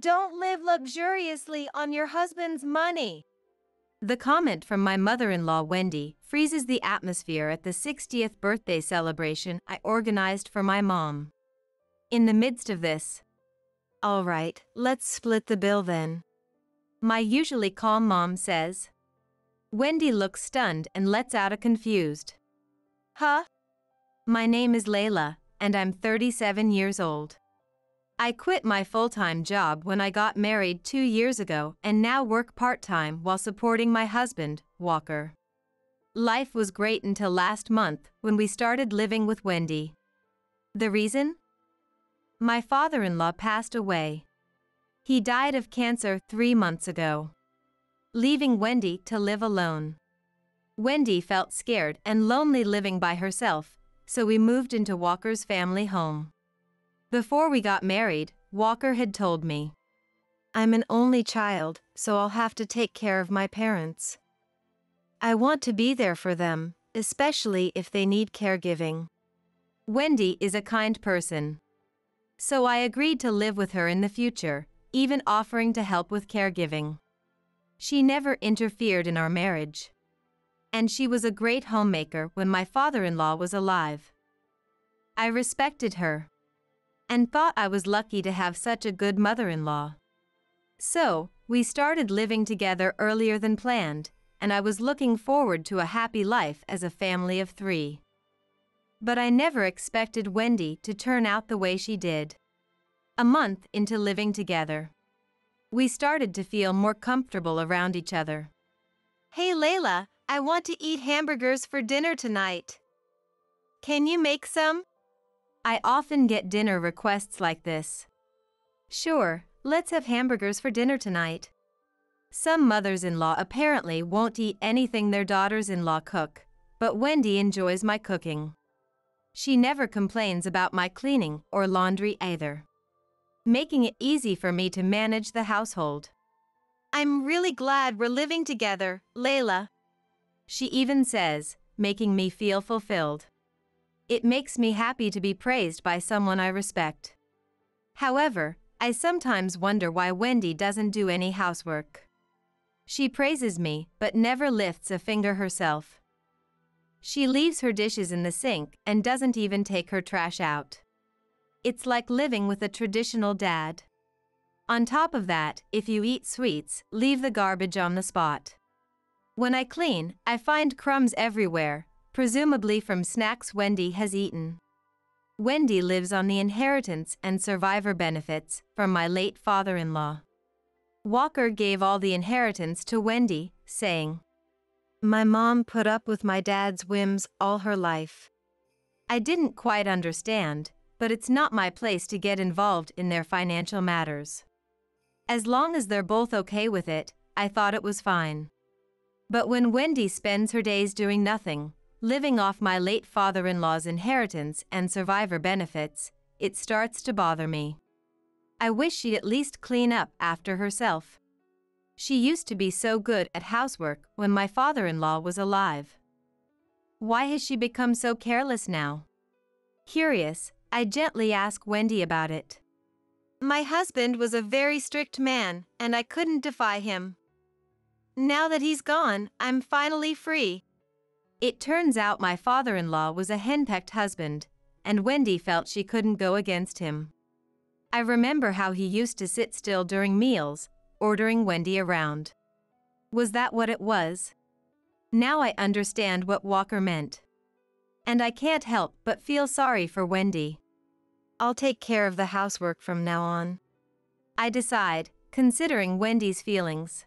Don't live luxuriously on your husband's money. The comment from my mother in law, Wendy, freezes the atmosphere at the 60th birthday celebration I organized for my mom. In the midst of this, all right, let's split the bill then. My usually calm mom says. Wendy looks stunned and lets out a confused. Huh? My name is Layla, and I'm 37 years old. I quit my full time job when I got married two years ago and now work part time while supporting my husband, Walker. Life was great until last month when we started living with Wendy. The reason? My father in law passed away. He died of cancer three months ago, leaving Wendy to live alone. Wendy felt scared and lonely living by herself, so we moved into Walker's family home. Before we got married, Walker had told me, I'm an only child, so I'll have to take care of my parents. I want to be there for them, especially if they need caregiving. Wendy is a kind person. So I agreed to live with her in the future, even offering to help with caregiving. She never interfered in our marriage. And she was a great homemaker when my father in law was alive. I respected her and thought I was lucky to have such a good mother in law. So, we started living together earlier than planned, and I was looking forward to a happy life as a family of three. But I never expected Wendy to turn out the way she did. A month into living together, we started to feel more comfortable around each other. Hey Layla, I want to eat hamburgers for dinner tonight. Can you make some? I often get dinner requests like this. Sure, let's have hamburgers for dinner tonight. Some mothers in law apparently won't eat anything their daughters in law cook, but Wendy enjoys my cooking. She never complains about my cleaning or laundry either, making it easy for me to manage the household. I'm really glad we're living together, Layla. She even says, making me feel fulfilled. It makes me happy to be praised by someone I respect. However, I sometimes wonder why Wendy doesn't do any housework. She praises me, but never lifts a finger herself. She leaves her dishes in the sink and doesn't even take her trash out. It's like living with a traditional dad. On top of that, if you eat sweets, leave the garbage on the spot. When I clean, I find crumbs everywhere, presumably from snacks Wendy has eaten. Wendy lives on the inheritance and survivor benefits from my late father in law. Walker gave all the inheritance to Wendy, saying, My mom put up with my dad's whims all her life. I didn't quite understand, but it's not my place to get involved in their financial matters. As long as they're both okay with it, I thought it was fine. But when Wendy spends her days doing nothing, living off my late father in law's inheritance and survivor benefits, it starts to bother me. I wish she'd at least clean up after herself. She used to be so good at housework when my father in law was alive. Why has she become so careless now? Curious, I gently ask Wendy about it. My husband was a very strict man, and I couldn't defy him. Now that he's gone, I'm finally free. It turns out my father in law was a henpecked husband, and Wendy felt she couldn't go against him. I remember how he used to sit still during meals, ordering Wendy around. Was that what it was? Now I understand what Walker meant. And I can't help but feel sorry for Wendy. I'll take care of the housework from now on. I decide, considering Wendy's feelings.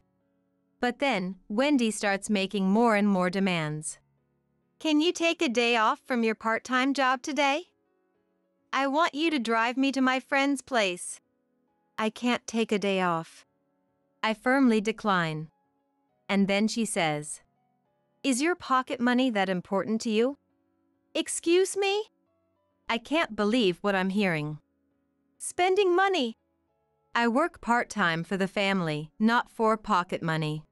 But then, Wendy starts making more and more demands. Can you take a day off from your part time job today? I want you to drive me to my friend's place. I can't take a day off. I firmly decline. And then she says, Is your pocket money that important to you? Excuse me? I can't believe what I'm hearing. Spending money. I work part time for the family, not for pocket money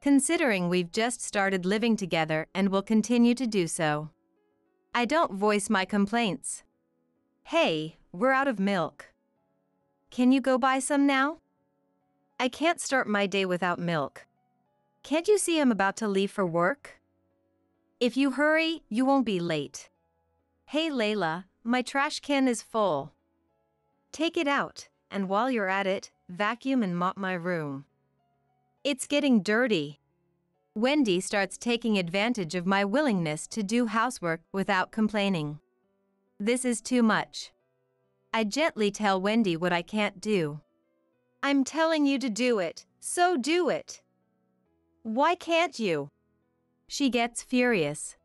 considering we've just started living together and will continue to do so. I don't voice my complaints. Hey, we're out of milk. can you go buy some now? I can't start my day without milk. Can't you see I'm about to leave for work? If you hurry, you won't be late. Hey Layla, my trash can is full. Take it out, and while you're at it, vacuum and mop my room. It's getting dirty. Wendy starts taking advantage of my willingness to do housework without complaining. This is too much. I gently tell Wendy what I can't do. I'm telling you to do it, so do it. Why can't you? She gets furious.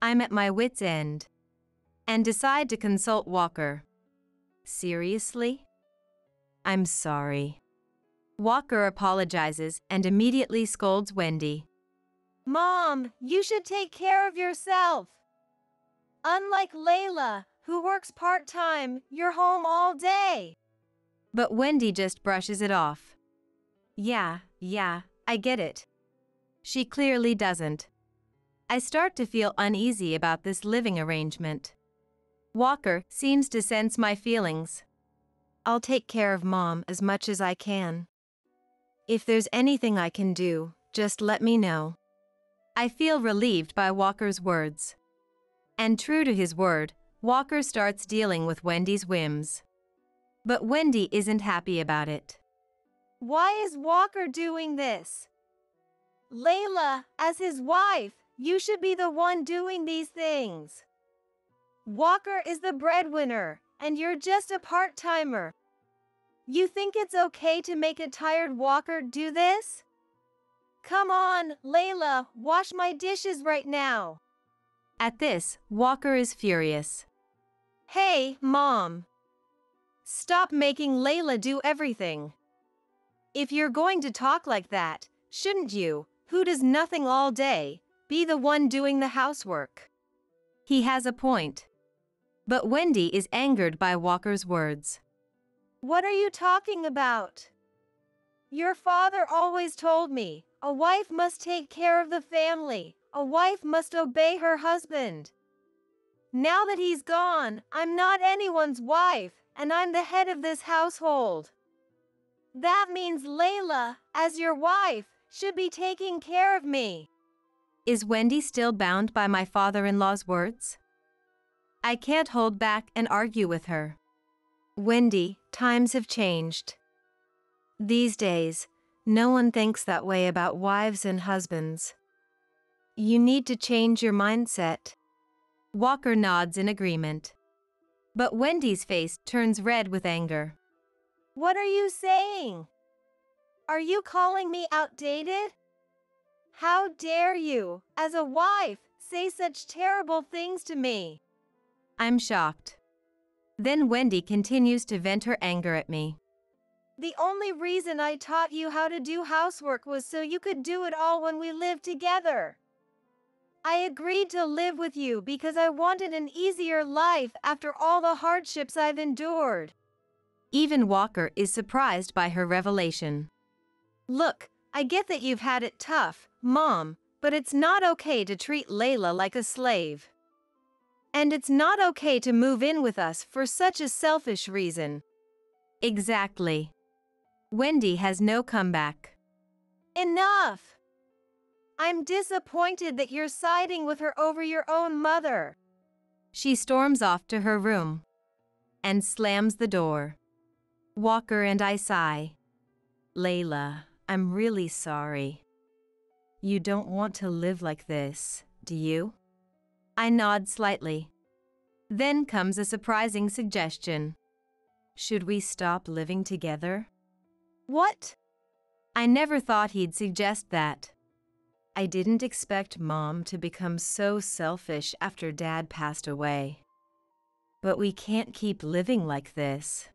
I'm at my wit's end. And decide to consult Walker. Seriously? I'm sorry. Walker apologizes and immediately scolds Wendy. Mom, you should take care of yourself. Unlike Layla, who works part time, you're home all day. But Wendy just brushes it off. Yeah, yeah, I get it. She clearly doesn't. I start to feel uneasy about this living arrangement. Walker seems to sense my feelings. I'll take care of Mom as much as I can. If there's anything I can do, just let me know. I feel relieved by Walker's words. And true to his word, Walker starts dealing with Wendy's whims. But Wendy isn't happy about it. Why is Walker doing this? Layla, as his wife, you should be the one doing these things. Walker is the breadwinner, and you're just a part timer. You think it's okay to make a tired Walker do this? Come on, Layla, wash my dishes right now. At this, Walker is furious. Hey, Mom. Stop making Layla do everything. If you're going to talk like that, shouldn't you, who does nothing all day, be the one doing the housework? He has a point. But Wendy is angered by Walker's words. What are you talking about? Your father always told me a wife must take care of the family, a wife must obey her husband. Now that he's gone, I'm not anyone's wife, and I'm the head of this household. That means Layla, as your wife, should be taking care of me. Is Wendy still bound by my father in law's words? I can't hold back and argue with her. Wendy, times have changed. These days, no one thinks that way about wives and husbands. You need to change your mindset. Walker nods in agreement. But Wendy's face turns red with anger. What are you saying? Are you calling me outdated? How dare you, as a wife, say such terrible things to me? I'm shocked. Then Wendy continues to vent her anger at me. The only reason I taught you how to do housework was so you could do it all when we lived together. I agreed to live with you because I wanted an easier life after all the hardships I've endured. Even Walker is surprised by her revelation. Look, I get that you've had it tough, Mom, but it's not okay to treat Layla like a slave. And it's not okay to move in with us for such a selfish reason. Exactly. Wendy has no comeback. Enough! I'm disappointed that you're siding with her over your own mother. She storms off to her room and slams the door. Walker and I sigh. Layla, I'm really sorry. You don't want to live like this, do you? I nod slightly. Then comes a surprising suggestion. Should we stop living together? What? I never thought he'd suggest that. I didn't expect Mom to become so selfish after Dad passed away. But we can't keep living like this.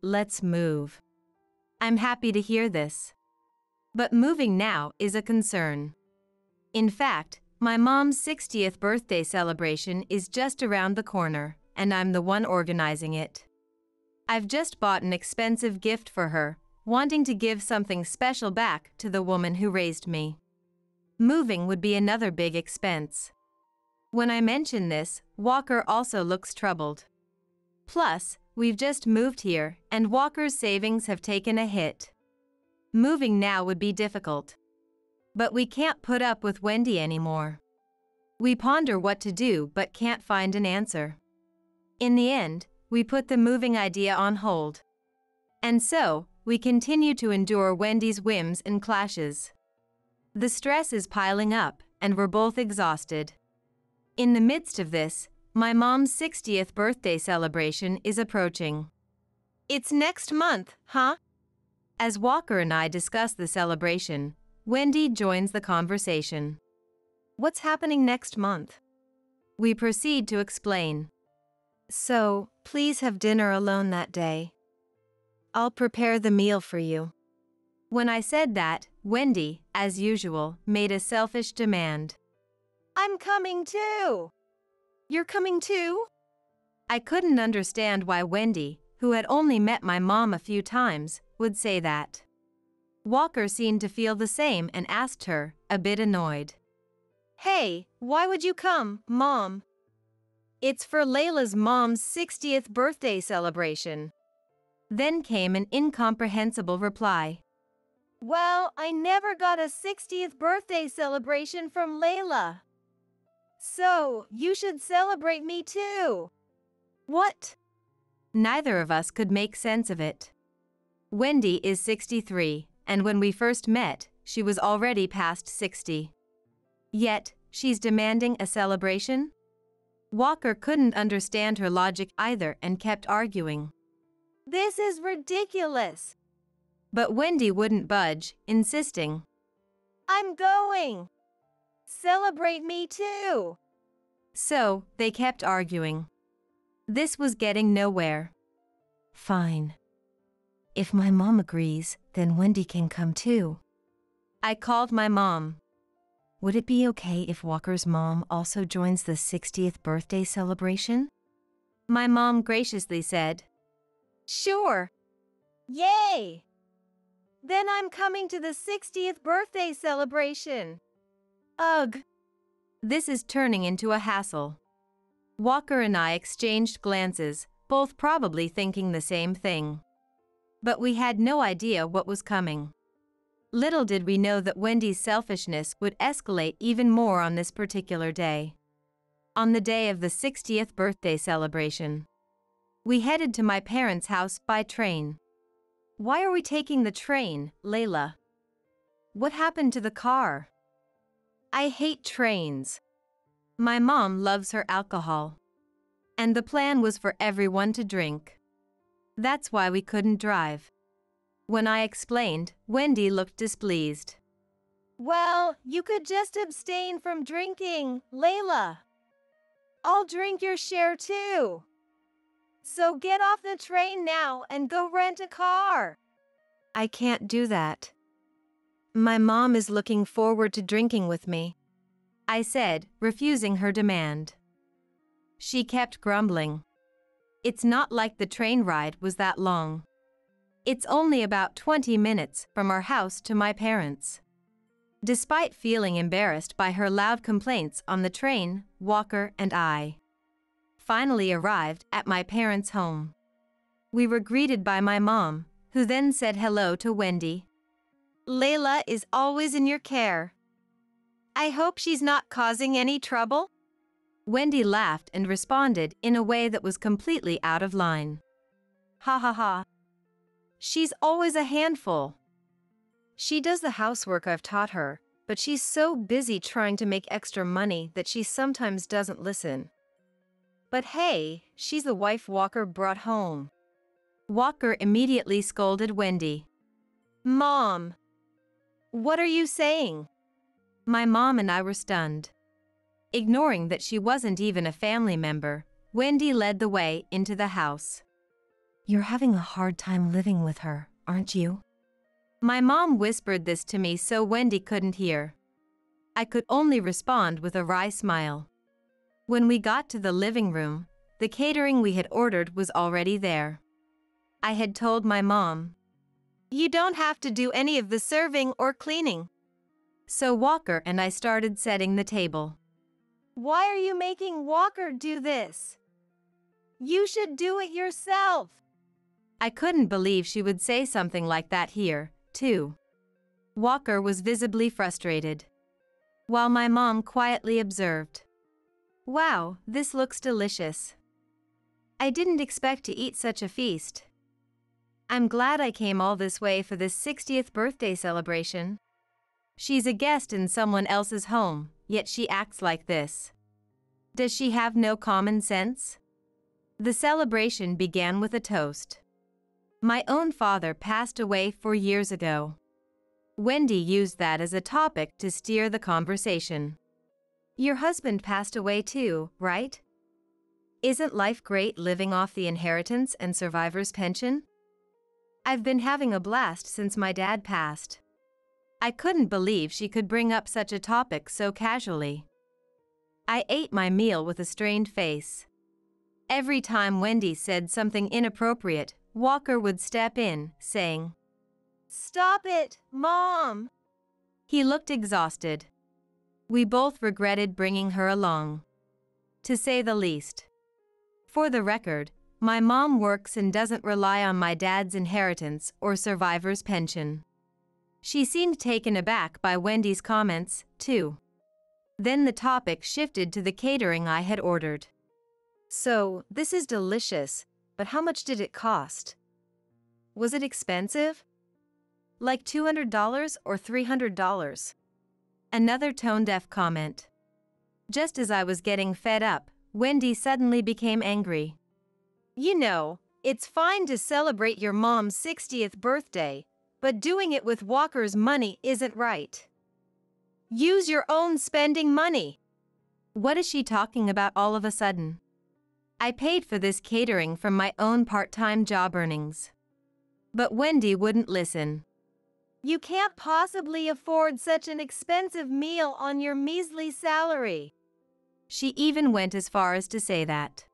Let's move. I'm happy to hear this. But moving now is a concern. In fact, my mom's 60th birthday celebration is just around the corner, and I'm the one organizing it. I've just bought an expensive gift for her, wanting to give something special back to the woman who raised me. Moving would be another big expense. When I mention this, Walker also looks troubled. Plus, we've just moved here, and Walker's savings have taken a hit. Moving now would be difficult. But we can't put up with Wendy anymore. We ponder what to do but can't find an answer. In the end, we put the moving idea on hold. And so, we continue to endure Wendy's whims and clashes. The stress is piling up, and we're both exhausted. In the midst of this, my mom's 60th birthday celebration is approaching. It's next month, huh? As Walker and I discuss the celebration, Wendy joins the conversation. What's happening next month? We proceed to explain. So, please have dinner alone that day. I'll prepare the meal for you. When I said that, Wendy, as usual, made a selfish demand. I'm coming too! You're coming too? I couldn't understand why Wendy, who had only met my mom a few times, would say that. Walker seemed to feel the same and asked her, a bit annoyed. Hey, why would you come, Mom? It's for Layla's mom's 60th birthday celebration. Then came an incomprehensible reply. Well, I never got a 60th birthday celebration from Layla. So, you should celebrate me too. What? Neither of us could make sense of it. Wendy is 63, and when we first met, she was already past 60. Yet, she's demanding a celebration? Walker couldn't understand her logic either and kept arguing. This is ridiculous. But Wendy wouldn't budge, insisting. I'm going. Celebrate me too. So, they kept arguing. This was getting nowhere. Fine. If my mom agrees, then Wendy can come too. I called my mom. Would it be okay if Walker's mom also joins the 60th birthday celebration? My mom graciously said, Sure. Yay! Then I'm coming to the 60th birthday celebration. Ugh. This is turning into a hassle. Walker and I exchanged glances, both probably thinking the same thing. But we had no idea what was coming. Little did we know that Wendy's selfishness would escalate even more on this particular day. On the day of the 60th birthday celebration, we headed to my parents' house by train. Why are we taking the train, Layla? What happened to the car? I hate trains. My mom loves her alcohol. And the plan was for everyone to drink. That's why we couldn't drive. When I explained, Wendy looked displeased. Well, you could just abstain from drinking, Layla. I'll drink your share too. So get off the train now and go rent a car. I can't do that. My mom is looking forward to drinking with me. I said, refusing her demand. She kept grumbling. It's not like the train ride was that long. It's only about 20 minutes from our house to my parents. Despite feeling embarrassed by her loud complaints on the train, Walker and I finally arrived at my parents' home. We were greeted by my mom, who then said hello to Wendy. Layla is always in your care. I hope she's not causing any trouble? Wendy laughed and responded in a way that was completely out of line. Ha ha ha. She's always a handful. She does the housework I've taught her, but she's so busy trying to make extra money that she sometimes doesn't listen. But hey, she's the wife Walker brought home. Walker immediately scolded Wendy. Mom! What are you saying? My mom and I were stunned. Ignoring that she wasn't even a family member, Wendy led the way into the house. You're having a hard time living with her, aren't you? My mom whispered this to me so Wendy couldn't hear. I could only respond with a wry smile. When we got to the living room, the catering we had ordered was already there. I had told my mom, You don't have to do any of the serving or cleaning. So Walker and I started setting the table. Why are you making Walker do this? You should do it yourself. I couldn't believe she would say something like that here, too. Walker was visibly frustrated. While my mom quietly observed. Wow, this looks delicious. I didn't expect to eat such a feast. I'm glad I came all this way for this 60th birthday celebration. She's a guest in someone else's home, yet she acts like this. Does she have no common sense? The celebration began with a toast. My own father passed away four years ago. Wendy used that as a topic to steer the conversation. Your husband passed away too, right? Isn't life great living off the inheritance and survivor's pension? I've been having a blast since my dad passed. I couldn't believe she could bring up such a topic so casually. I ate my meal with a strained face. Every time Wendy said something inappropriate, Walker would step in, saying, Stop it, Mom! He looked exhausted. We both regretted bringing her along. To say the least. For the record, my mom works and doesn't rely on my dad's inheritance or survivor's pension. She seemed taken aback by Wendy's comments, too. Then the topic shifted to the catering I had ordered. So, this is delicious, but how much did it cost? Was it expensive? Like $200 or $300? Another tone deaf comment. Just as I was getting fed up, Wendy suddenly became angry. You know, it's fine to celebrate your mom's 60th birthday, but doing it with Walker's money isn't right. Use your own spending money. What is she talking about all of a sudden? I paid for this catering from my own part time job earnings. But Wendy wouldn't listen. You can't possibly afford such an expensive meal on your measly salary. She even went as far as to say that.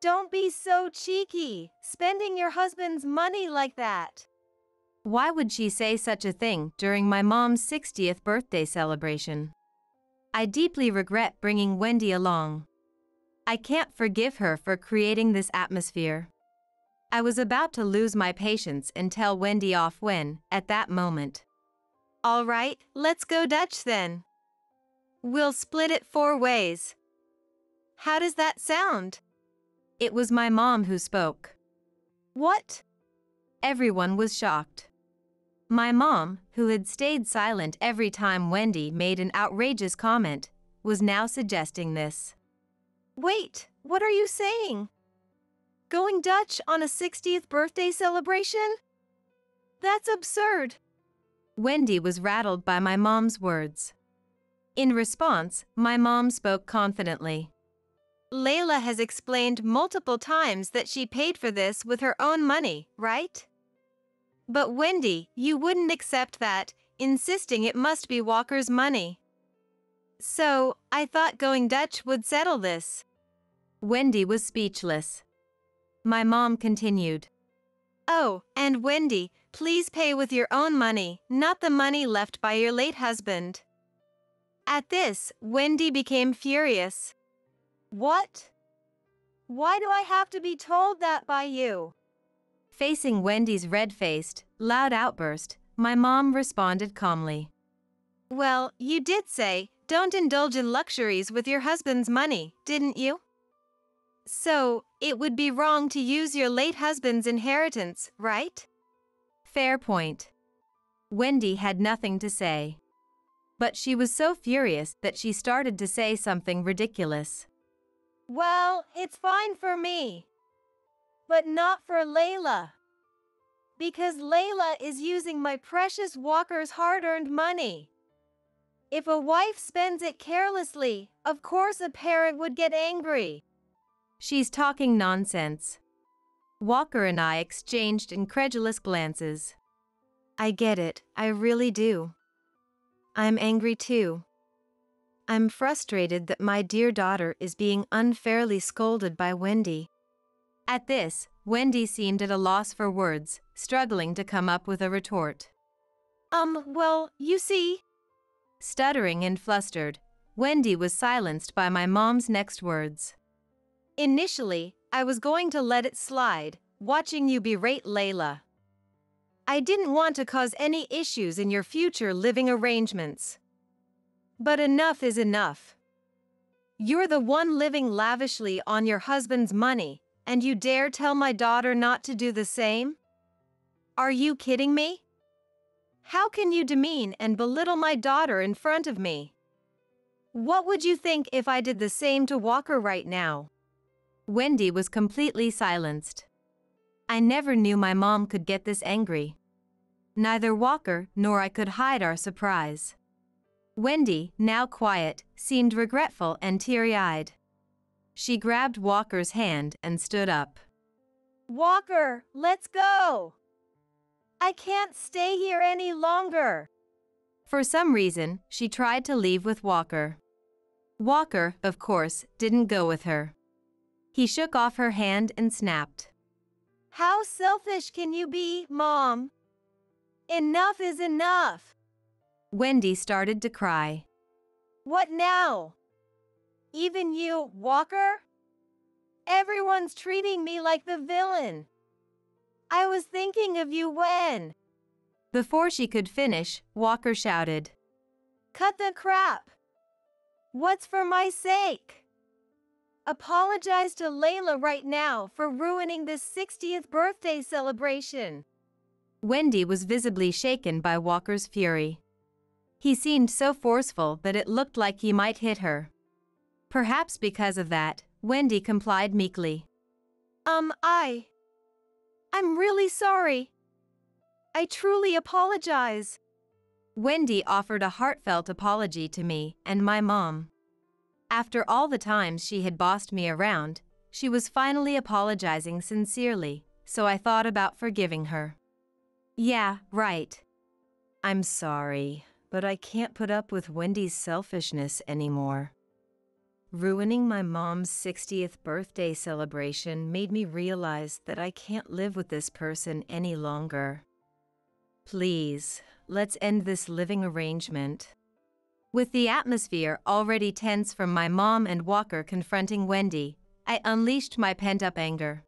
Don't be so cheeky, spending your husband's money like that. Why would she say such a thing during my mom's 60th birthday celebration? I deeply regret bringing Wendy along. I can't forgive her for creating this atmosphere. I was about to lose my patience and tell Wendy off when, at that moment. All right, let's go Dutch then. We'll split it four ways. How does that sound? It was my mom who spoke. What? Everyone was shocked. My mom, who had stayed silent every time Wendy made an outrageous comment, was now suggesting this. Wait, what are you saying? Going Dutch on a 60th birthday celebration? That's absurd. Wendy was rattled by my mom's words. In response, my mom spoke confidently. Layla has explained multiple times that she paid for this with her own money, right? But Wendy, you wouldn't accept that, insisting it must be Walker's money. So, I thought going Dutch would settle this. Wendy was speechless. My mom continued. Oh, and Wendy, please pay with your own money, not the money left by your late husband. At this, Wendy became furious. What? Why do I have to be told that by you? Facing Wendy's red faced, loud outburst, my mom responded calmly. Well, you did say, don't indulge in luxuries with your husband's money, didn't you? So, it would be wrong to use your late husband's inheritance, right? Fair point. Wendy had nothing to say. But she was so furious that she started to say something ridiculous. Well, it's fine for me but not for Layla. Because Layla is using my precious Walker's hard earned money. If a wife spends it carelessly, of course a parent would get angry. She's talking nonsense. Walker and I exchanged incredulous glances. I get it, I really do. I'm angry too. I'm frustrated that my dear daughter is being unfairly scolded by Wendy. At this, Wendy seemed at a loss for words, struggling to come up with a retort. Um, well, you see. Stuttering and flustered, Wendy was silenced by my mom's next words. Initially, I was going to let it slide, watching you berate Layla. I didn't want to cause any issues in your future living arrangements. But enough is enough. You're the one living lavishly on your husband's money, and you dare tell my daughter not to do the same? Are you kidding me? How can you demean and belittle my daughter in front of me? What would you think if I did the same to Walker right now? Wendy was completely silenced. I never knew my mom could get this angry. Neither Walker nor I could hide our surprise. Wendy, now quiet, seemed regretful and teary eyed. She grabbed Walker's hand and stood up. Walker, let's go! I can't stay here any longer. For some reason, she tried to leave with Walker. Walker, of course, didn't go with her. He shook off her hand and snapped. How selfish can you be, Mom? Enough is enough. Wendy started to cry. What now? Even you, Walker? Everyone's treating me like the villain. I was thinking of you when. Before she could finish, Walker shouted. Cut the crap. What's for my sake? Apologize to Layla right now for ruining this 60th birthday celebration. Wendy was visibly shaken by Walker's fury. He seemed so forceful that it looked like he might hit her. Perhaps because of that, Wendy complied meekly. Um, I. I'm really sorry. I truly apologize. Wendy offered a heartfelt apology to me and my mom. After all the times she had bossed me around, she was finally apologizing sincerely, so I thought about forgiving her. Yeah, right. I'm sorry, but I can't put up with Wendy's selfishness anymore. Ruining my mom's 60th birthday celebration made me realize that I can't live with this person any longer. Please, let's end this living arrangement. With the atmosphere already tense from my mom and Walker confronting Wendy, I unleashed my pent up anger.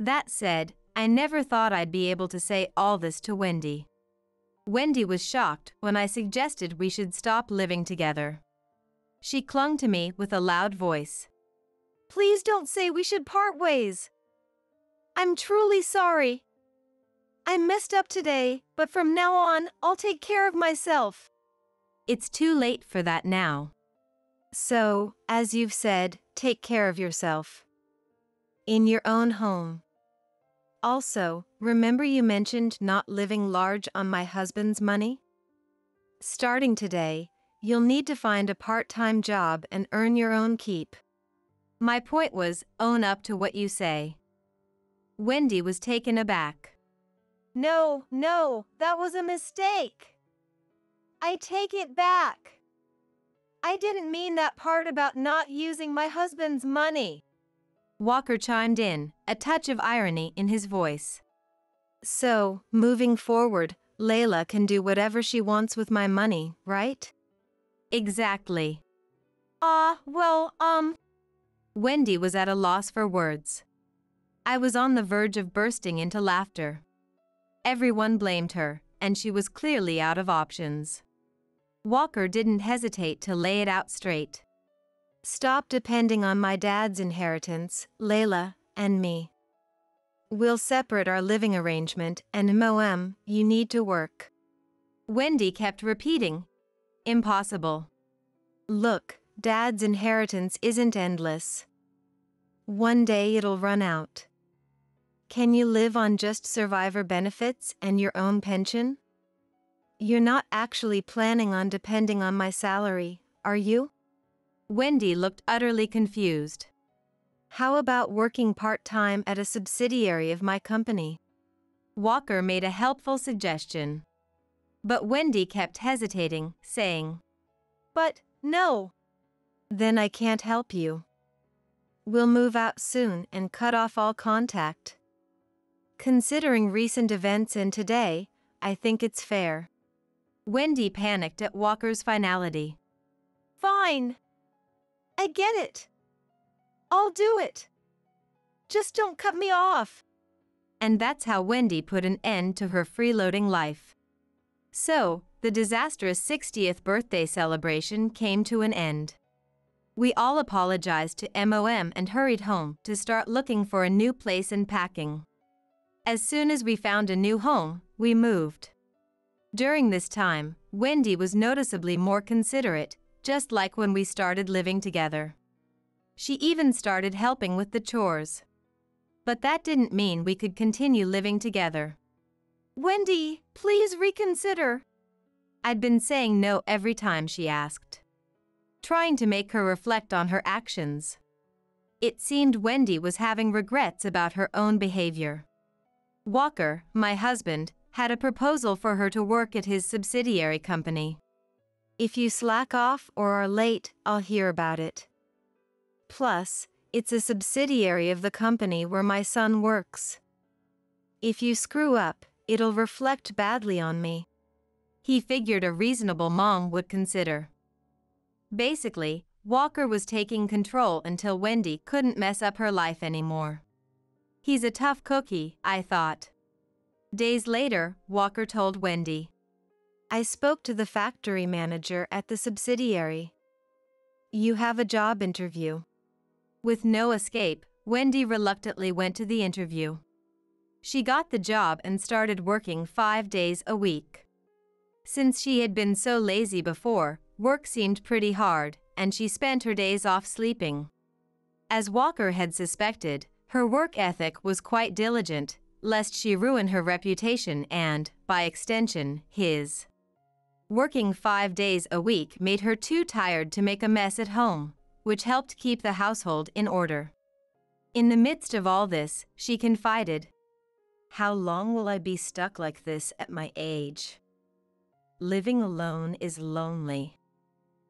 That said, I never thought I'd be able to say all this to Wendy. Wendy was shocked when I suggested we should stop living together. She clung to me with a loud voice. Please don't say we should part ways. I'm truly sorry. I messed up today, but from now on, I'll take care of myself. It's too late for that now. So, as you've said, take care of yourself. In your own home. Also, remember you mentioned not living large on my husband's money? Starting today, you'll need to find a part time job and earn your own keep. My point was own up to what you say. Wendy was taken aback. No, no, that was a mistake. I take it back. I didn't mean that part about not using my husband's money. Walker chimed in, a touch of irony in his voice. So, moving forward, Layla can do whatever she wants with my money, right? Exactly. Ah, uh, well, um. Wendy was at a loss for words. I was on the verge of bursting into laughter. Everyone blamed her, and she was clearly out of options. Walker didn't hesitate to lay it out straight. Stop depending on my dad's inheritance, Layla, and me. We'll separate our living arrangement, and Mom, you need to work. Wendy kept repeating. Impossible. Look, Dad's inheritance isn't endless. One day it'll run out. Can you live on just survivor benefits and your own pension? You're not actually planning on depending on my salary, are you? Wendy looked utterly confused. How about working part time at a subsidiary of my company? Walker made a helpful suggestion. But Wendy kept hesitating, saying, But, no. Then I can't help you. We'll move out soon and cut off all contact. Considering recent events and today, I think it's fair. Wendy panicked at Walker's finality. Fine. I get it. I'll do it. Just don't cut me off. And that's how Wendy put an end to her freeloading life. So, the disastrous 60th birthday celebration came to an end. We all apologized to MOM and hurried home to start looking for a new place and packing. As soon as we found a new home, we moved. During this time, Wendy was noticeably more considerate, just like when we started living together. She even started helping with the chores. But that didn't mean we could continue living together. Wendy, please reconsider. I'd been saying no every time she asked, trying to make her reflect on her actions. It seemed Wendy was having regrets about her own behavior. Walker, my husband, had a proposal for her to work at his subsidiary company. If you slack off or are late, I'll hear about it. Plus, it's a subsidiary of the company where my son works. If you screw up, it'll reflect badly on me. He figured a reasonable mom would consider. Basically, Walker was taking control until Wendy couldn't mess up her life anymore. He's a tough cookie, I thought. Days later, Walker told Wendy. I spoke to the factory manager at the subsidiary. You have a job interview. With no escape, Wendy reluctantly went to the interview. She got the job and started working five days a week. Since she had been so lazy before, work seemed pretty hard, and she spent her days off sleeping. As Walker had suspected, her work ethic was quite diligent, lest she ruin her reputation and, by extension, his. Working five days a week made her too tired to make a mess at home, which helped keep the household in order. In the midst of all this, she confided, How long will I be stuck like this at my age? Living alone is lonely.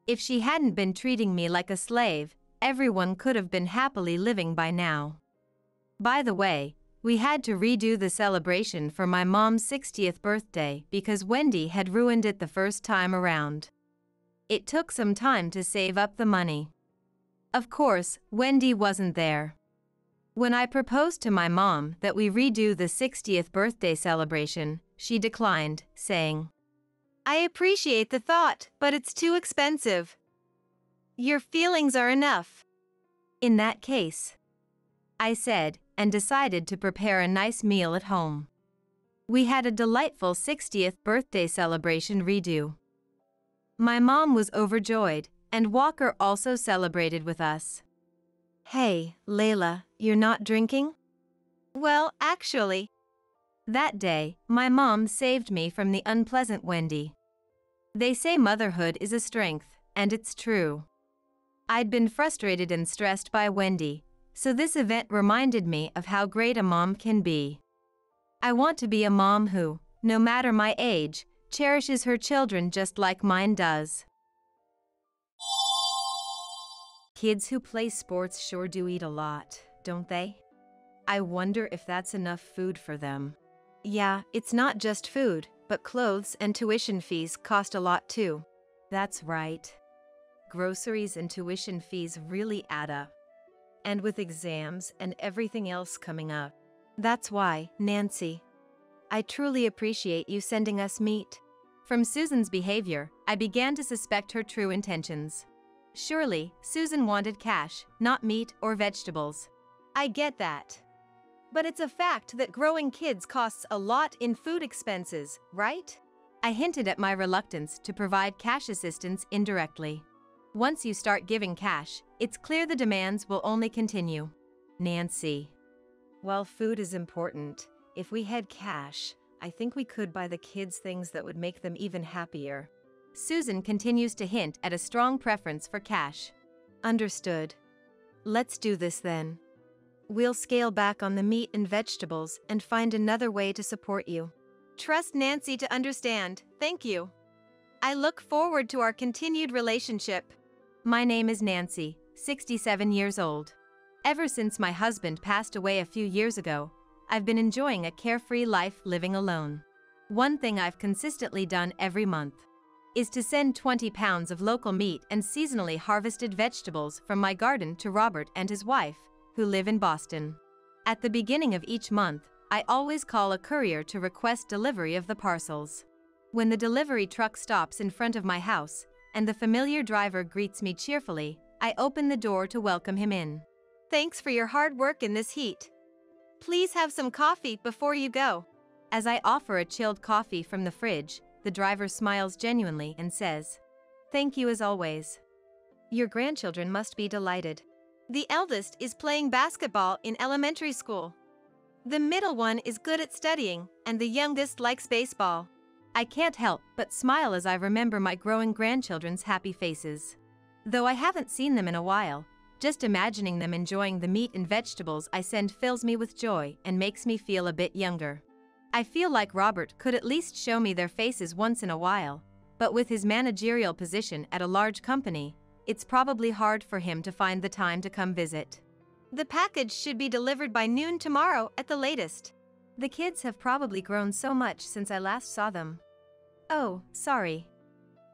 If she hadn't been treating me like a slave, everyone could have been happily living by now. By the way, we had to redo the celebration for my mom's 60th birthday because Wendy had ruined it the first time around. It took some time to save up the money. Of course, Wendy wasn't there. When I proposed to my mom that we redo the 60th birthday celebration, she declined, saying, I appreciate the thought, but it's too expensive. Your feelings are enough. In that case, I said, and decided to prepare a nice meal at home. We had a delightful 60th birthday celebration redo. My mom was overjoyed, and Walker also celebrated with us. Hey, Layla, you're not drinking? Well, actually. That day, my mom saved me from the unpleasant Wendy. They say motherhood is a strength, and it's true. I'd been frustrated and stressed by Wendy, so this event reminded me of how great a mom can be. I want to be a mom who, no matter my age, cherishes her children just like mine does. Kids who play sports sure do eat a lot, don't they? I wonder if that's enough food for them. Yeah, it's not just food, but clothes and tuition fees cost a lot too. That's right. Groceries and tuition fees really add up and with exams and everything else coming up. That's why, Nancy. I truly appreciate you sending us meat. From Susan's behavior, I began to suspect her true intentions. Surely, Susan wanted cash, not meat or vegetables. I get that. But it's a fact that growing kids costs a lot in food expenses, right? I hinted at my reluctance to provide cash assistance indirectly. Once you start giving cash, it's clear the demands will only continue. Nancy. While food is important, if we had cash, I think we could buy the kids things that would make them even happier. Susan continues to hint at a strong preference for cash. Understood. Let's do this then. We'll scale back on the meat and vegetables and find another way to support you. Trust Nancy to understand. Thank you. I look forward to our continued relationship. My name is Nancy, 67 years old. Ever since my husband passed away a few years ago, I've been enjoying a carefree life living alone. One thing I've consistently done every month is to send 20 pounds of local meat and seasonally harvested vegetables from my garden to Robert and his wife, who live in Boston. At the beginning of each month, I always call a courier to request delivery of the parcels. When the delivery truck stops in front of my house, and the familiar driver greets me cheerfully, I open the door to welcome him in. Thanks for your hard work in this heat. Please have some coffee before you go. As I offer a chilled coffee from the fridge, the driver smiles genuinely and says, Thank you as always. Your grandchildren must be delighted. The eldest is playing basketball in elementary school. The middle one is good at studying, and the youngest likes baseball. I can't help but smile as I remember my growing grandchildren's happy faces. Though I haven't seen them in a while, just imagining them enjoying the meat and vegetables I send fills me with joy and makes me feel a bit younger. I feel like Robert could at least show me their faces once in a while, but with his managerial position at a large company, it's probably hard for him to find the time to come visit. The package should be delivered by noon tomorrow at the latest. The kids have probably grown so much since I last saw them. Oh, sorry.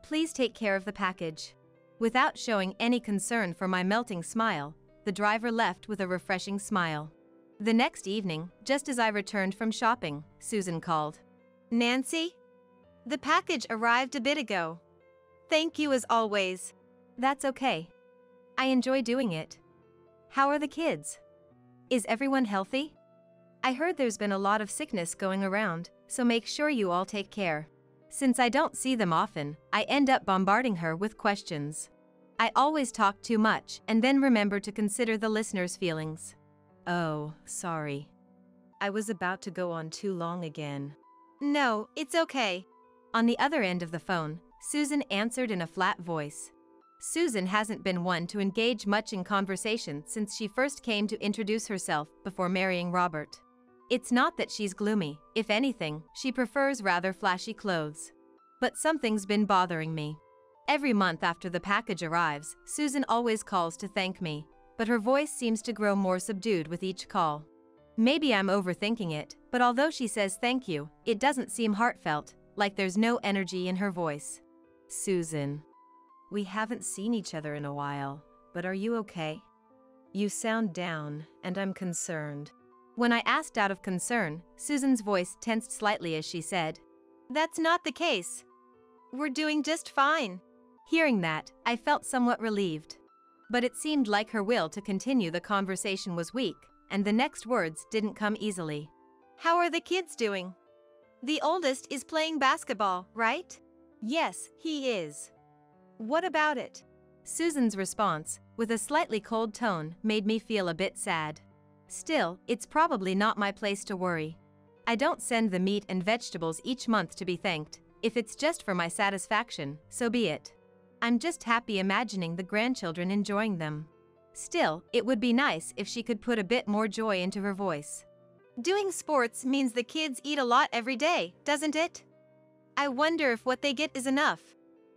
Please take care of the package. Without showing any concern for my melting smile, the driver left with a refreshing smile. The next evening, just as I returned from shopping, Susan called. Nancy? The package arrived a bit ago. Thank you as always. That's okay. I enjoy doing it. How are the kids? Is everyone healthy? I heard there's been a lot of sickness going around, so make sure you all take care. Since I don't see them often, I end up bombarding her with questions. I always talk too much and then remember to consider the listener's feelings. Oh, sorry. I was about to go on too long again. No, it's okay. On the other end of the phone, Susan answered in a flat voice. Susan hasn't been one to engage much in conversation since she first came to introduce herself before marrying Robert. It's not that she's gloomy, if anything, she prefers rather flashy clothes. But something's been bothering me. Every month after the package arrives, Susan always calls to thank me, but her voice seems to grow more subdued with each call. Maybe I'm overthinking it, but although she says thank you, it doesn't seem heartfelt, like there's no energy in her voice. Susan. We haven't seen each other in a while, but are you okay? You sound down, and I'm concerned. When I asked out of concern, Susan's voice tensed slightly as she said, That's not the case. We're doing just fine. Hearing that, I felt somewhat relieved. But it seemed like her will to continue the conversation was weak, and the next words didn't come easily. How are the kids doing? The oldest is playing basketball, right? Yes, he is. What about it? Susan's response, with a slightly cold tone, made me feel a bit sad. Still, it's probably not my place to worry. I don't send the meat and vegetables each month to be thanked. If it's just for my satisfaction, so be it. I'm just happy imagining the grandchildren enjoying them. Still, it would be nice if she could put a bit more joy into her voice. Doing sports means the kids eat a lot every day, doesn't it? I wonder if what they get is enough.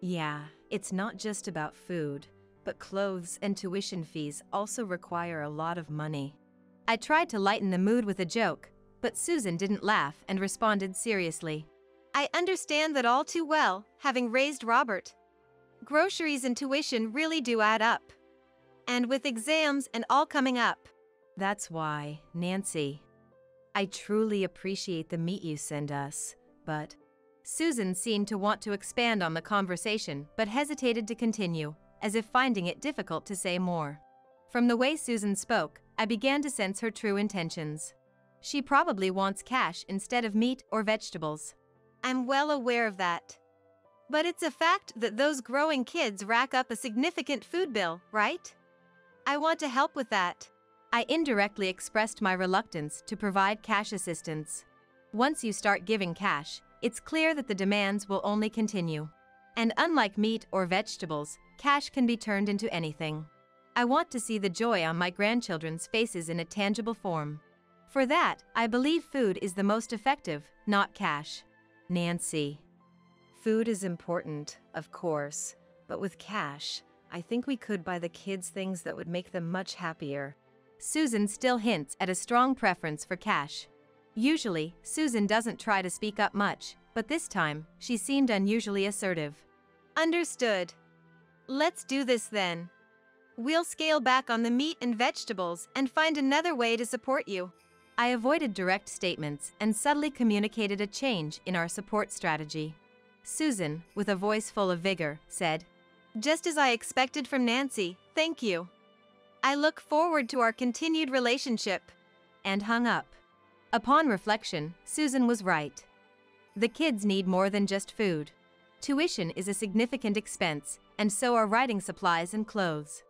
Yeah, it's not just about food, but clothes and tuition fees also require a lot of money. I tried to lighten the mood with a joke, but Susan didn't laugh and responded seriously. I understand that all too well, having raised Robert. Groceries and tuition really do add up. And with exams and all coming up. That's why, Nancy. I truly appreciate the meat you send us, but. Susan seemed to want to expand on the conversation but hesitated to continue, as if finding it difficult to say more. From the way Susan spoke, I began to sense her true intentions. She probably wants cash instead of meat or vegetables. I'm well aware of that. But it's a fact that those growing kids rack up a significant food bill, right? I want to help with that. I indirectly expressed my reluctance to provide cash assistance. Once you start giving cash, it's clear that the demands will only continue. And unlike meat or vegetables, cash can be turned into anything. I want to see the joy on my grandchildren's faces in a tangible form. For that, I believe food is the most effective, not cash. Nancy. Food is important, of course, but with cash, I think we could buy the kids things that would make them much happier. Susan still hints at a strong preference for cash. Usually, Susan doesn't try to speak up much, but this time, she seemed unusually assertive. Understood. Let's do this then. We'll scale back on the meat and vegetables and find another way to support you. I avoided direct statements and subtly communicated a change in our support strategy. Susan, with a voice full of vigor, said, Just as I expected from Nancy, thank you. I look forward to our continued relationship. And hung up. Upon reflection, Susan was right. The kids need more than just food. Tuition is a significant expense, and so are writing supplies and clothes.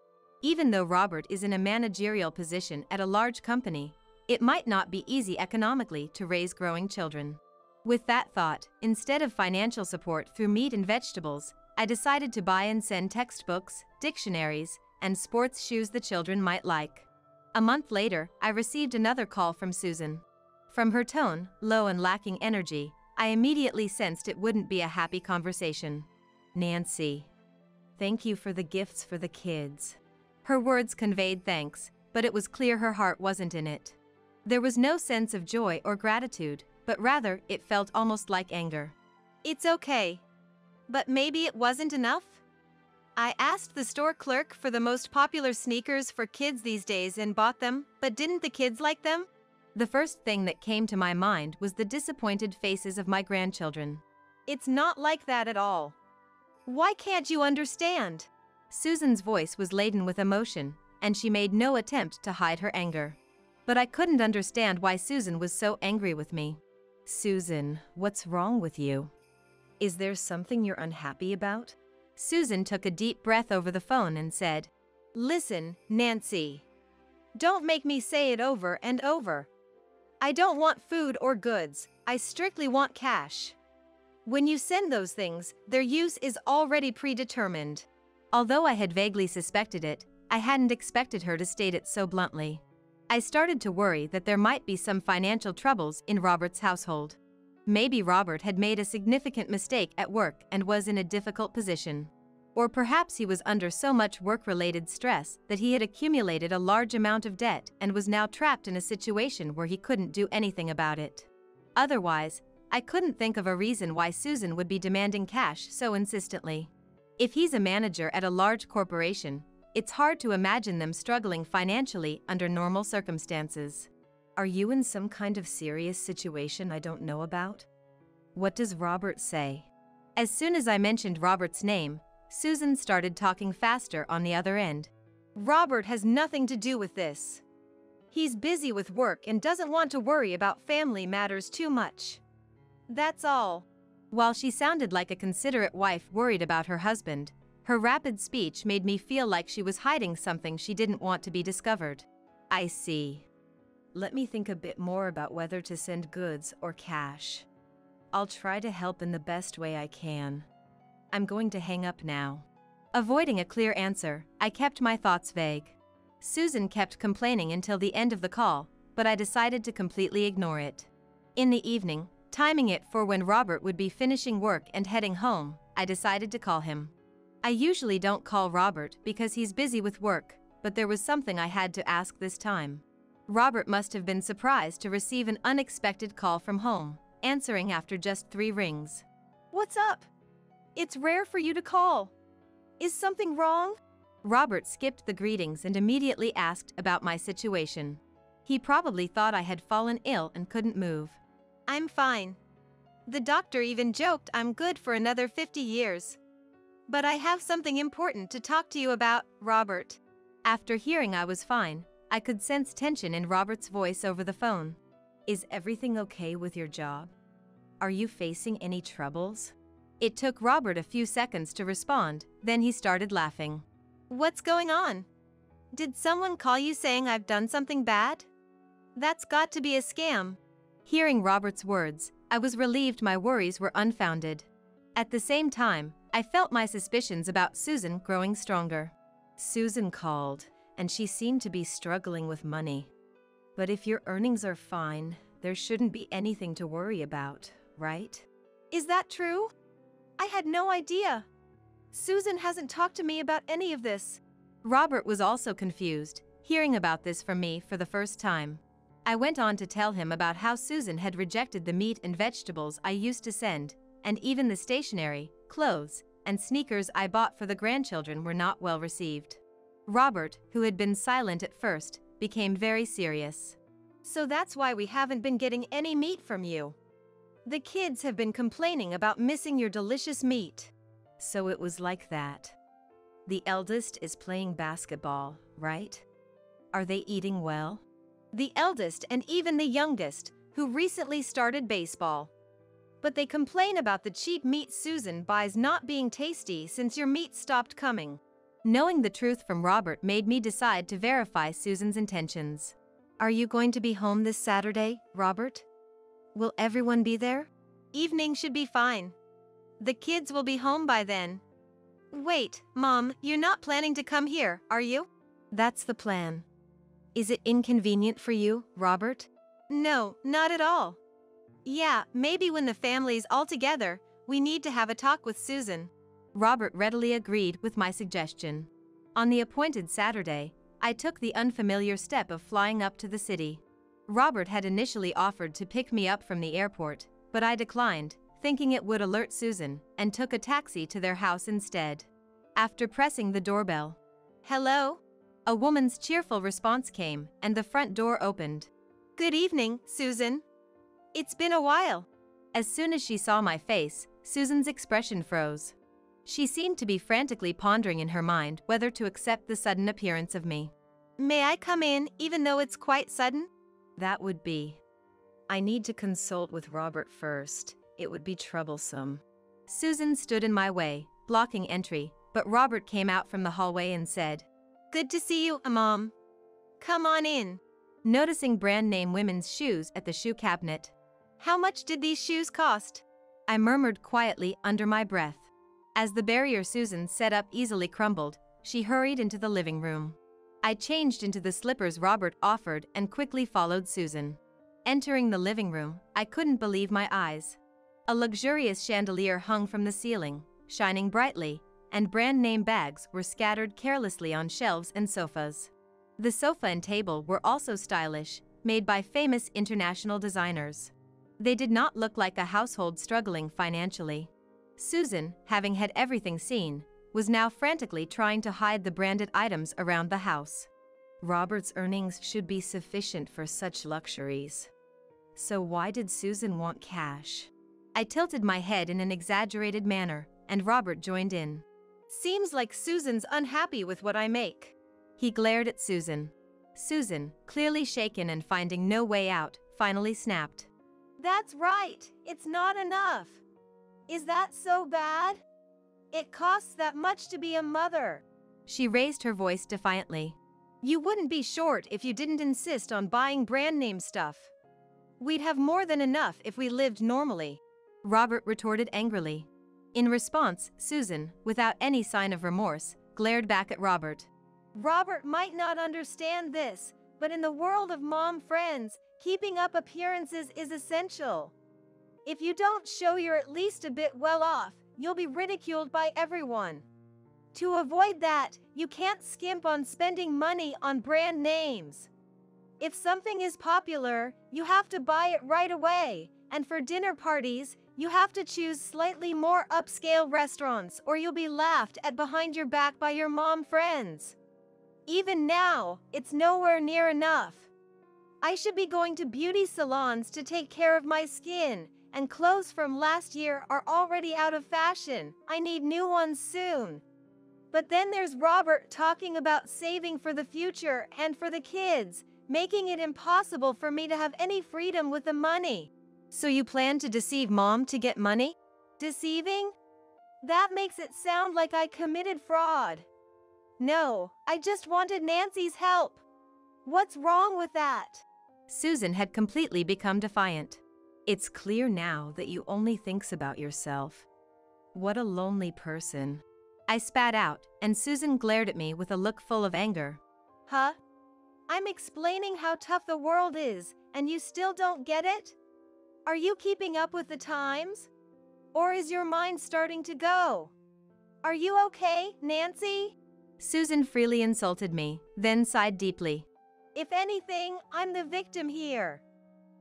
Even though Robert is in a managerial position at a large company, it might not be easy economically to raise growing children. With that thought, instead of financial support through meat and vegetables, I decided to buy and send textbooks, dictionaries, and sports shoes the children might like. A month later, I received another call from Susan. From her tone, low and lacking energy, I immediately sensed it wouldn't be a happy conversation. Nancy. Thank you for the gifts for the kids. Her words conveyed thanks, but it was clear her heart wasn't in it. There was no sense of joy or gratitude, but rather it felt almost like anger. It's okay. But maybe it wasn't enough? I asked the store clerk for the most popular sneakers for kids these days and bought them, but didn't the kids like them? The first thing that came to my mind was the disappointed faces of my grandchildren. It's not like that at all. Why can't you understand? Susan's voice was laden with emotion, and she made no attempt to hide her anger. But I couldn't understand why Susan was so angry with me. Susan, what's wrong with you? Is there something you're unhappy about? Susan took a deep breath over the phone and said, Listen, Nancy. Don't make me say it over and over. I don't want food or goods, I strictly want cash. When you send those things, their use is already predetermined. Although I had vaguely suspected it, I hadn't expected her to state it so bluntly. I started to worry that there might be some financial troubles in Robert's household. Maybe Robert had made a significant mistake at work and was in a difficult position. Or perhaps he was under so much work-related stress that he had accumulated a large amount of debt and was now trapped in a situation where he couldn't do anything about it. Otherwise, I couldn't think of a reason why Susan would be demanding cash so insistently. If he's a manager at a large corporation, it's hard to imagine them struggling financially under normal circumstances. Are you in some kind of serious situation I don't know about? What does Robert say? As soon as I mentioned Robert's name, Susan started talking faster on the other end. Robert has nothing to do with this. He's busy with work and doesn't want to worry about family matters too much. That's all. While she sounded like a considerate wife worried about her husband, her rapid speech made me feel like she was hiding something she didn't want to be discovered. I see. Let me think a bit more about whether to send goods or cash. I'll try to help in the best way I can. I'm going to hang up now. Avoiding a clear answer, I kept my thoughts vague. Susan kept complaining until the end of the call, but I decided to completely ignore it. In the evening, timing it for when Robert would be finishing work and heading home, I decided to call him. I usually don't call Robert because he's busy with work, but there was something I had to ask this time. Robert must have been surprised to receive an unexpected call from home, answering after just three rings. What's up? It's rare for you to call. Is something wrong? Robert skipped the greetings and immediately asked about my situation. He probably thought I had fallen ill and couldn't move. I'm fine. The doctor even joked I'm good for another 50 years. But I have something important to talk to you about, Robert. After hearing I was fine, I could sense tension in Robert's voice over the phone. Is everything okay with your job? Are you facing any troubles? It took Robert a few seconds to respond, then he started laughing. What's going on? Did someone call you saying I've done something bad? That's got to be a scam. Hearing Robert's words, I was relieved my worries were unfounded. At the same time, I felt my suspicions about Susan growing stronger. Susan called, and she seemed to be struggling with money. But if your earnings are fine, there shouldn't be anything to worry about, right? Is that true? I had no idea. Susan hasn't talked to me about any of this. Robert was also confused, hearing about this from me for the first time. I went on to tell him about how Susan had rejected the meat and vegetables I used to send, and even the stationery, clothes, and sneakers I bought for the grandchildren were not well received. Robert, who had been silent at first, became very serious. So that's why we haven't been getting any meat from you. The kids have been complaining about missing your delicious meat. So it was like that. The eldest is playing basketball, right? Are they eating well? The eldest and even the youngest, who recently started baseball. But they complain about the cheap meat Susan buys not being tasty since your meat stopped coming. Knowing the truth from Robert made me decide to verify Susan's intentions. Are you going to be home this Saturday, Robert? Will everyone be there? Evening should be fine. The kids will be home by then. Wait, Mom, you're not planning to come here, are you? That's the plan. Is it inconvenient for you, Robert? No, not at all. Yeah, maybe when the family's all together, we need to have a talk with Susan. Robert readily agreed with my suggestion. On the appointed Saturday, I took the unfamiliar step of flying up to the city. Robert had initially offered to pick me up from the airport, but I declined, thinking it would alert Susan, and took a taxi to their house instead. After pressing the doorbell, Hello? A woman's cheerful response came, and the front door opened. Good evening, Susan. It's been a while. As soon as she saw my face, Susan's expression froze. She seemed to be frantically pondering in her mind whether to accept the sudden appearance of me. May I come in, even though it's quite sudden? That would be. I need to consult with Robert first. It would be troublesome. Susan stood in my way, blocking entry, but Robert came out from the hallway and said, Good to see you, Mom. Come on in. Noticing brand name women's shoes at the shoe cabinet. How much did these shoes cost? I murmured quietly under my breath. As the barrier Susan set up easily crumbled, she hurried into the living room. I changed into the slippers Robert offered and quickly followed Susan. Entering the living room, I couldn't believe my eyes. A luxurious chandelier hung from the ceiling, shining brightly, and brand name bags were scattered carelessly on shelves and sofas. The sofa and table were also stylish, made by famous international designers. They did not look like a household struggling financially. Susan, having had everything seen, was now frantically trying to hide the branded items around the house. Robert's earnings should be sufficient for such luxuries. So why did Susan want cash? I tilted my head in an exaggerated manner, and Robert joined in. Seems like Susan's unhappy with what I make. He glared at Susan. Susan, clearly shaken and finding no way out, finally snapped. That's right, it's not enough. Is that so bad? It costs that much to be a mother. She raised her voice defiantly. You wouldn't be short if you didn't insist on buying brand name stuff. We'd have more than enough if we lived normally. Robert retorted angrily. In response, Susan, without any sign of remorse, glared back at Robert. Robert might not understand this, but in the world of mom friends, keeping up appearances is essential. If you don't show you're at least a bit well off, you'll be ridiculed by everyone. To avoid that, you can't skimp on spending money on brand names. If something is popular, you have to buy it right away, and for dinner parties, you have to choose slightly more upscale restaurants or you'll be laughed at behind your back by your mom friends. Even now, it's nowhere near enough. I should be going to beauty salons to take care of my skin, and clothes from last year are already out of fashion. I need new ones soon. But then there's Robert talking about saving for the future and for the kids, making it impossible for me to have any freedom with the money. So you plan to deceive mom to get money? Deceiving? That makes it sound like I committed fraud. No, I just wanted Nancy's help. What's wrong with that? Susan had completely become defiant. It's clear now that you only thinks about yourself. What a lonely person. I spat out, and Susan glared at me with a look full of anger. Huh? I'm explaining how tough the world is, and you still don't get it? Are you keeping up with the times? Or is your mind starting to go? Are you okay, Nancy? Susan freely insulted me, then sighed deeply. If anything, I'm the victim here.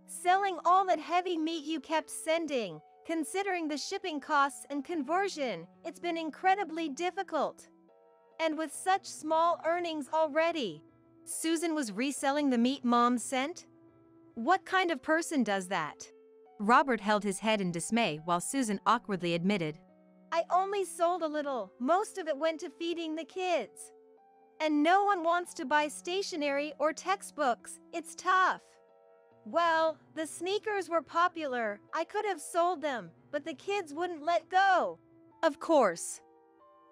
Selling all that heavy meat you kept sending, considering the shipping costs and conversion, it's been incredibly difficult. And with such small earnings already. Susan was reselling the meat mom sent? What kind of person does that? Robert held his head in dismay while Susan awkwardly admitted. I only sold a little. Most of it went to feeding the kids. And no one wants to buy stationery or textbooks. It's tough. Well, the sneakers were popular. I could have sold them, but the kids wouldn't let go. Of course.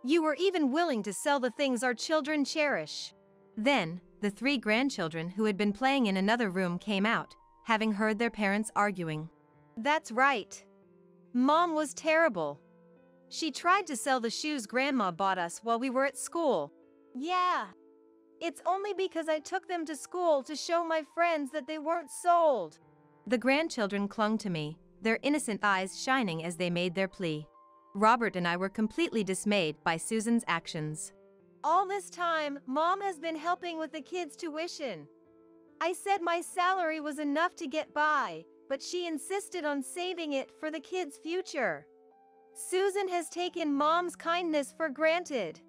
You were even willing to sell the things our children cherish. Then, the three grandchildren who had been playing in another room came out, having heard their parents arguing. That's right. Mom was terrible. She tried to sell the shoes Grandma bought us while we were at school. Yeah. It's only because I took them to school to show my friends that they weren't sold. The grandchildren clung to me, their innocent eyes shining as they made their plea. Robert and I were completely dismayed by Susan's actions. All this time, Mom has been helping with the kids' tuition. I said my salary was enough to get by, but she insisted on saving it for the kids' future. Susan has taken Mom's kindness for granted.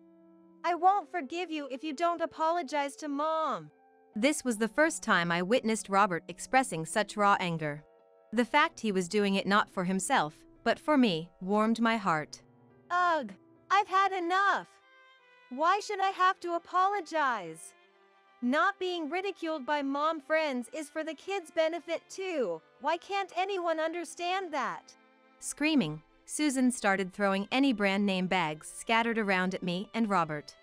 I won't forgive you if you don't apologize to Mom. This was the first time I witnessed Robert expressing such raw anger. The fact he was doing it not for himself, but for me, warmed my heart. Ugh, I've had enough. Why should I have to apologize? Not being ridiculed by mom friends is for the kids' benefit too. Why can't anyone understand that? Screaming, Susan started throwing any brand name bags scattered around at me and Robert.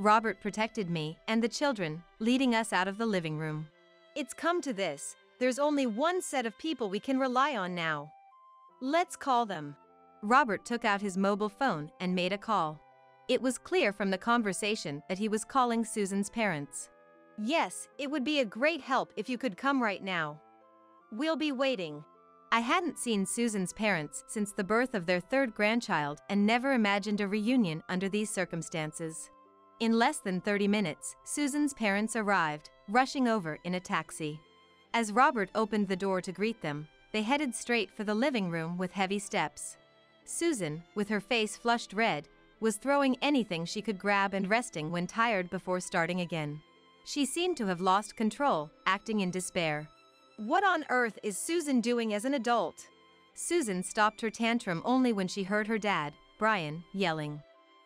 Robert protected me and the children, leading us out of the living room. It's come to this. There's only one set of people we can rely on now. Let's call them. Robert took out his mobile phone and made a call. It was clear from the conversation that he was calling Susan's parents. Yes, it would be a great help if you could come right now. We'll be waiting. I hadn't seen Susan's parents since the birth of their third grandchild and never imagined a reunion under these circumstances. In less than 30 minutes, Susan's parents arrived, rushing over in a taxi. As Robert opened the door to greet them, they headed straight for the living room with heavy steps. Susan, with her face flushed red, was throwing anything she could grab and resting when tired before starting again. She seemed to have lost control, acting in despair. What on earth is Susan doing as an adult? Susan stopped her tantrum only when she heard her dad, Brian, yelling.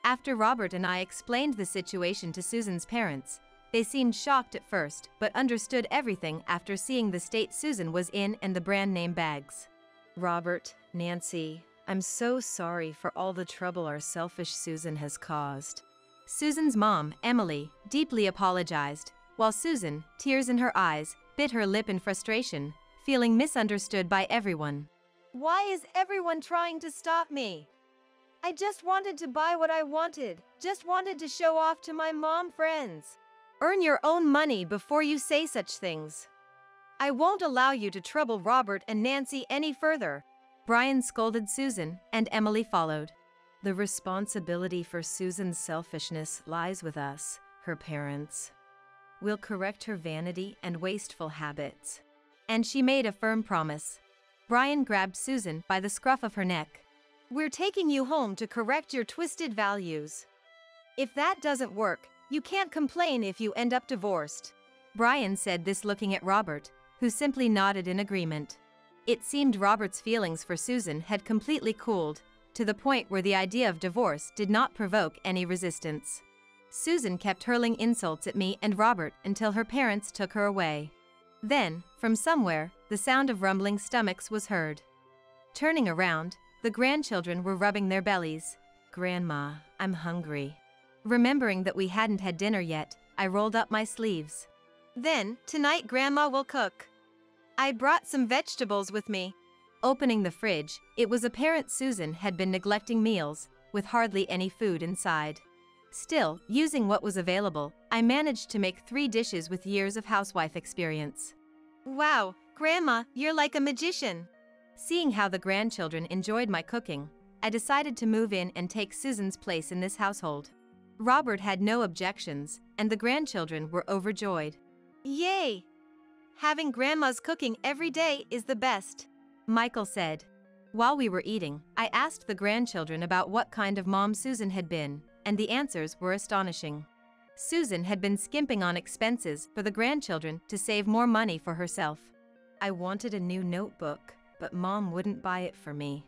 After Robert and I explained the situation to Susan's parents, they seemed shocked at first but understood everything after seeing the state Susan was in and the brand name bags. Robert, Nancy, I'm so sorry for all the trouble our selfish Susan has caused. Susan's mom, Emily, deeply apologized, while Susan, tears in her eyes, bit her lip in frustration, feeling misunderstood by everyone. Why is everyone trying to stop me? I just wanted to buy what I wanted, just wanted to show off to my mom friends. Earn your own money before you say such things. I won't allow you to trouble Robert and Nancy any further. Brian scolded Susan, and Emily followed. The responsibility for Susan's selfishness lies with us, her parents. We'll correct her vanity and wasteful habits. And she made a firm promise. Brian grabbed Susan by the scruff of her neck. We're taking you home to correct your twisted values. If that doesn't work, you can't complain if you end up divorced. Brian said this looking at Robert, who simply nodded in agreement. It seemed Robert's feelings for Susan had completely cooled, to the point where the idea of divorce did not provoke any resistance. Susan kept hurling insults at me and Robert until her parents took her away. Then, from somewhere, the sound of rumbling stomachs was heard. Turning around, the grandchildren were rubbing their bellies. Grandma, I'm hungry. Remembering that we hadn't had dinner yet, I rolled up my sleeves. Then, tonight Grandma will cook. I brought some vegetables with me. Opening the fridge, it was apparent Susan had been neglecting meals, with hardly any food inside. Still, using what was available, I managed to make three dishes with years of housewife experience. Wow, Grandma, you're like a magician. Seeing how the grandchildren enjoyed my cooking, I decided to move in and take Susan's place in this household. Robert had no objections, and the grandchildren were overjoyed. Yay! Having Grandma's cooking every day is the best. Michael said. While we were eating, I asked the grandchildren about what kind of mom Susan had been, and the answers were astonishing. Susan had been skimping on expenses for the grandchildren to save more money for herself. I wanted a new notebook, but mom wouldn't buy it for me.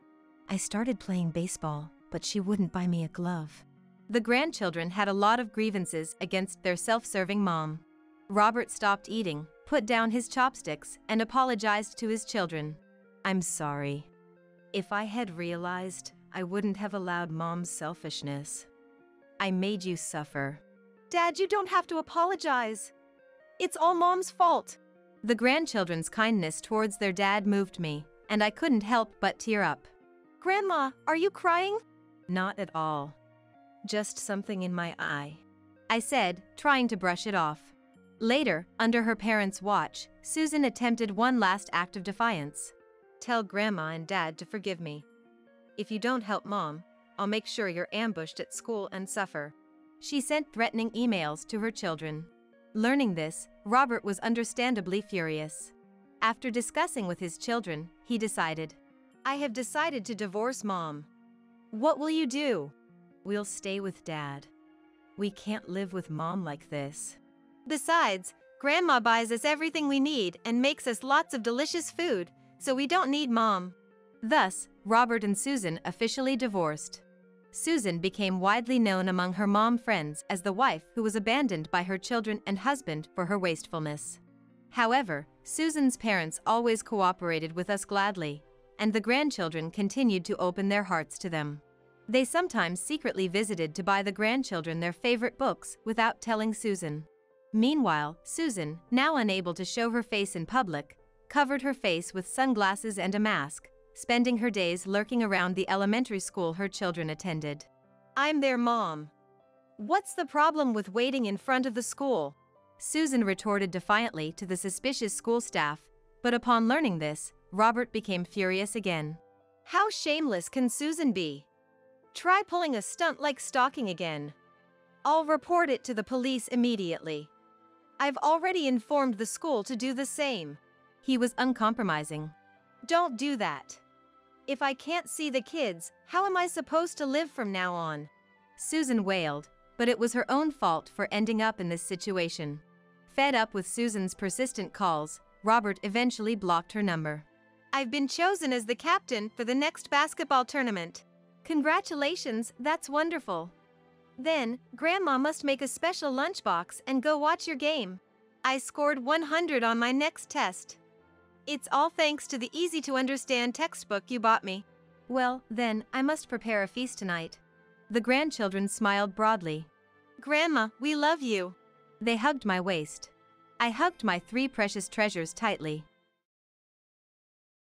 I started playing baseball, but she wouldn't buy me a glove. The grandchildren had a lot of grievances against their self serving mom. Robert stopped eating, put down his chopsticks, and apologized to his children. I'm sorry. If I had realized, I wouldn't have allowed mom's selfishness. I made you suffer. Dad, you don't have to apologize. It's all mom's fault. The grandchildren's kindness towards their dad moved me, and I couldn't help but tear up. Grandma, are you crying? Not at all. Just something in my eye. I said, trying to brush it off. Later, under her parents' watch, Susan attempted one last act of defiance. Tell Grandma and Dad to forgive me. If you don't help Mom, I'll make sure you're ambushed at school and suffer. She sent threatening emails to her children. Learning this, Robert was understandably furious. After discussing with his children, he decided, I have decided to divorce Mom. What will you do? We'll stay with Dad. We can't live with Mom like this. Besides, Grandma buys us everything we need and makes us lots of delicious food, so we don't need Mom. Thus, Robert and Susan officially divorced. Susan became widely known among her mom friends as the wife who was abandoned by her children and husband for her wastefulness. However, Susan's parents always cooperated with us gladly, and the grandchildren continued to open their hearts to them. They sometimes secretly visited to buy the grandchildren their favorite books without telling Susan. Meanwhile, Susan, now unable to show her face in public, covered her face with sunglasses and a mask, spending her days lurking around the elementary school her children attended. I'm their mom. What's the problem with waiting in front of the school? Susan retorted defiantly to the suspicious school staff, but upon learning this, Robert became furious again. How shameless can Susan be? Try pulling a stunt like stalking again. I'll report it to the police immediately. I've already informed the school to do the same. He was uncompromising. Don't do that. If I can't see the kids, how am I supposed to live from now on? Susan wailed, but it was her own fault for ending up in this situation. Fed up with Susan's persistent calls, Robert eventually blocked her number. I've been chosen as the captain for the next basketball tournament. Congratulations, that's wonderful. Then, Grandma must make a special lunchbox and go watch your game. I scored 100 on my next test. It's all thanks to the easy to understand textbook you bought me. Well, then, I must prepare a feast tonight. The grandchildren smiled broadly. Grandma, we love you. They hugged my waist. I hugged my three precious treasures tightly.